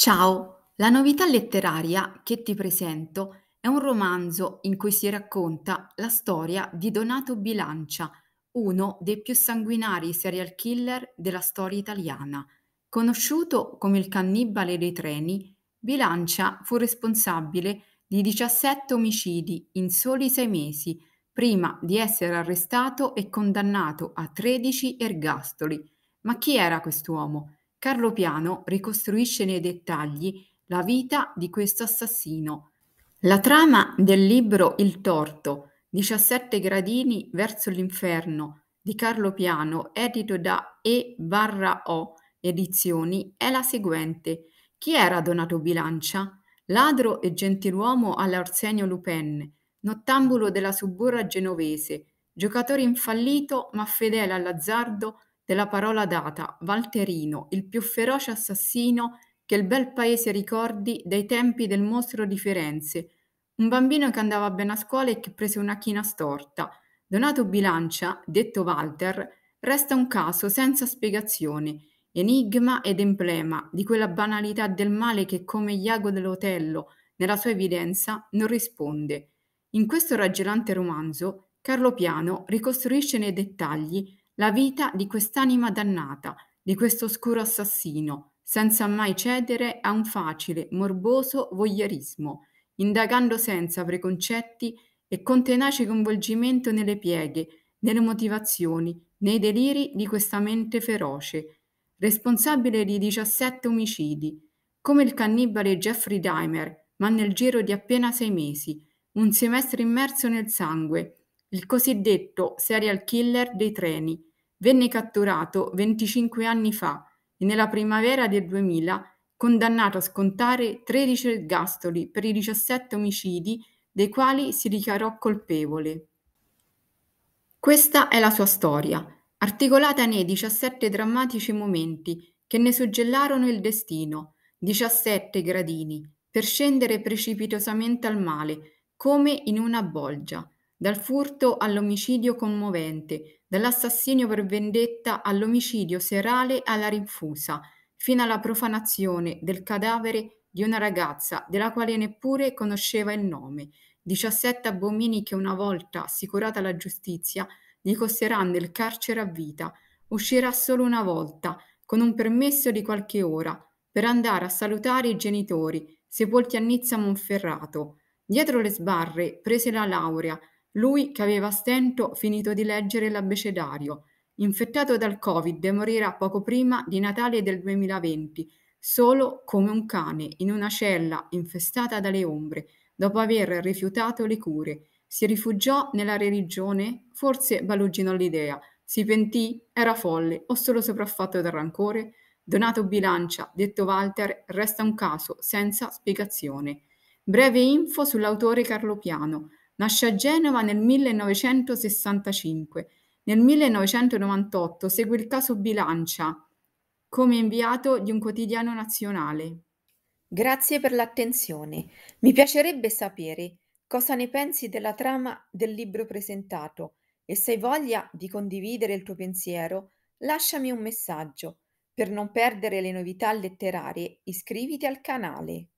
Ciao, la novità letteraria che ti presento è un romanzo in cui si racconta la storia di Donato Bilancia, uno dei più sanguinari serial killer della storia italiana. Conosciuto come il cannibale dei treni, Bilancia fu responsabile di 17 omicidi in soli sei mesi, prima di essere arrestato e condannato a 13 ergastoli. Ma chi era quest'uomo? Carlo Piano ricostruisce nei dettagli la vita di questo assassino. La trama del libro Il torto, 17 gradini verso l'inferno di Carlo Piano, edito da E-O Edizioni, è la seguente. Chi era Donato Bilancia? Ladro e gentiluomo alla Arsenio Lupin, nottambulo della suburra genovese, giocatore infallito ma fedele all'azzardo della parola data, Valterino, il più feroce assassino che il bel paese ricordi dai tempi del mostro di Firenze, un bambino che andava bene a scuola e che prese una china storta. Donato Bilancia, detto Walter, resta un caso senza spiegazione, enigma ed emblema di quella banalità del male che, come Iago dell'Otello, nella sua evidenza, non risponde. In questo raggelante romanzo, Carlo Piano ricostruisce nei dettagli la vita di quest'anima dannata, di questo oscuro assassino, senza mai cedere a un facile, morboso voyeurismo, indagando senza preconcetti e con tenace coinvolgimento nelle pieghe, nelle motivazioni, nei deliri di questa mente feroce, responsabile di 17 omicidi, come il cannibale Jeffrey Dahmer, ma nel giro di appena sei mesi, un semestre immerso nel sangue, il cosiddetto serial killer dei treni, Venne catturato 25 anni fa e nella primavera del 2000 condannato a scontare 13 ergastoli per i 17 omicidi dei quali si dichiarò colpevole. Questa è la sua storia, articolata nei 17 drammatici momenti che ne suggellarono il destino, 17 gradini, per scendere precipitosamente al male, come in una bolgia, dal furto all'omicidio commovente, dall'assassinio per vendetta all'omicidio serale alla rinfusa, fino alla profanazione del cadavere di una ragazza della quale neppure conosceva il nome. 17 abomini che una volta assicurata la giustizia gli costeranno il carcere a vita. Uscirà solo una volta, con un permesso di qualche ora, per andare a salutare i genitori, sepolti a Nizza Monferrato. Dietro le sbarre prese la laurea, lui, che aveva a stento finito di leggere l'abbecedario, infettato dal Covid, morirà poco prima di Natale del 2020, solo come un cane in una cella infestata dalle ombre, dopo aver rifiutato le cure. Si rifugiò nella religione? Forse baluginò l'idea. Si pentì? Era folle o solo sopraffatto dal rancore? Donato Bilancia, detto Walter, resta un caso senza spiegazione. Breve info sull'autore Carlo Piano. Nasce a Genova nel 1965. Nel 1998 segue il caso Bilancia come inviato di un quotidiano nazionale. Grazie per l'attenzione. Mi piacerebbe sapere cosa ne pensi della trama del libro presentato e se hai voglia di condividere il tuo pensiero, lasciami un messaggio. Per non perdere le novità letterarie, iscriviti al canale.